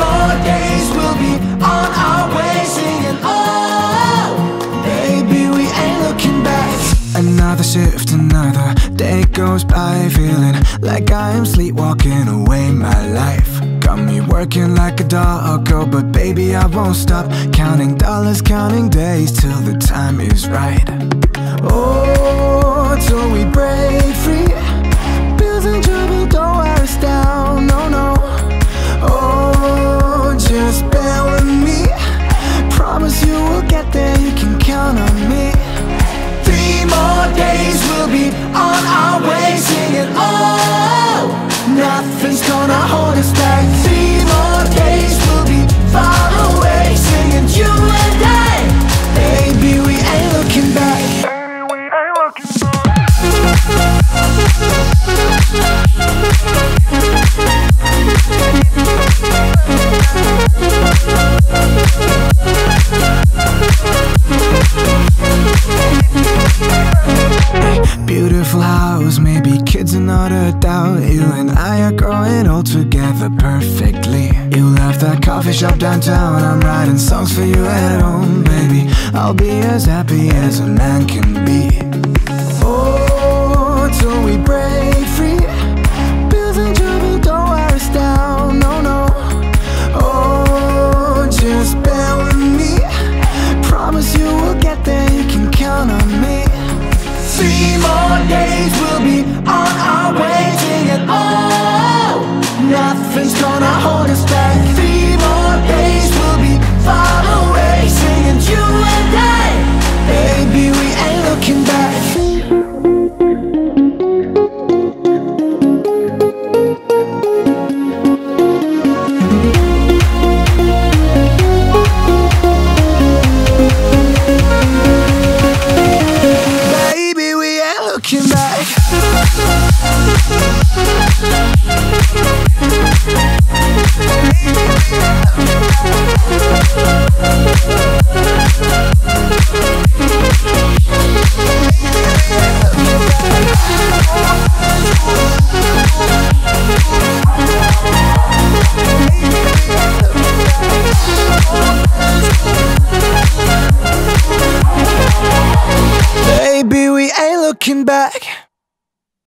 More days, we'll be on our way singing. Oh, baby, we ain't looking back. Another shift, another day goes by Feeling like I am sleepwalking away my life Got me working like a dog, girl But baby I won't stop Counting dollars, counting days Till the time is right Oh, till we break free kids are not a doubt. You and I are growing old together perfectly. You left that coffee shop downtown. I'm writing songs for you at home, baby. I'll be as happy as a man can be. Oh, till we break looking back.